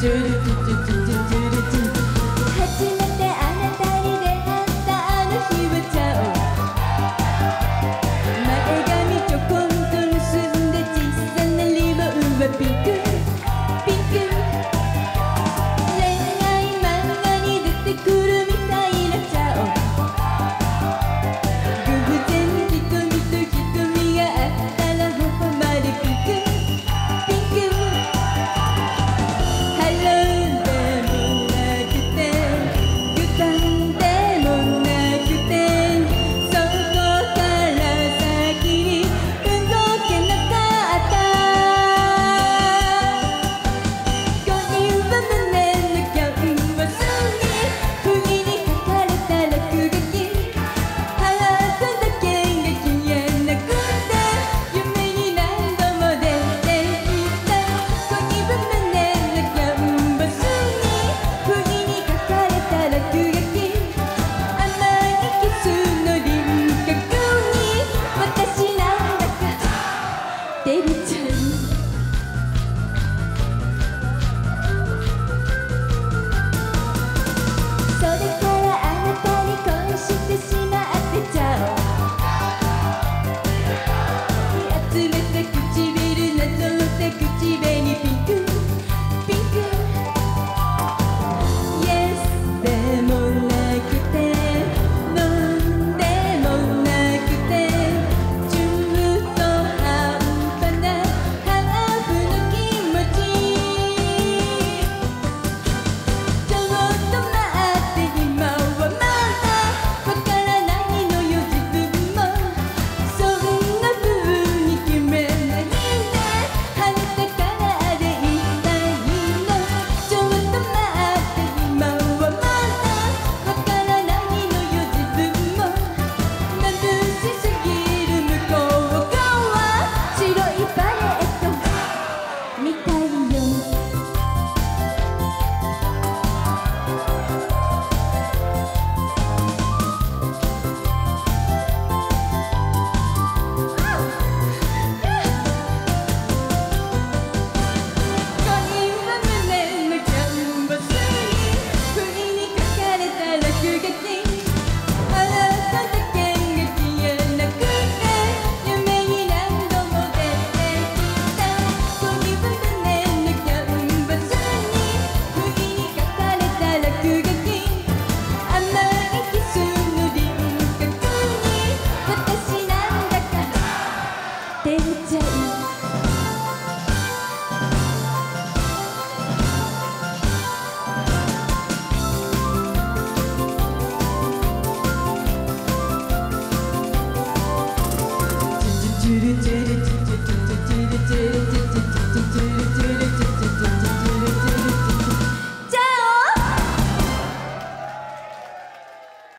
do do do do. 내 뱃살 to the.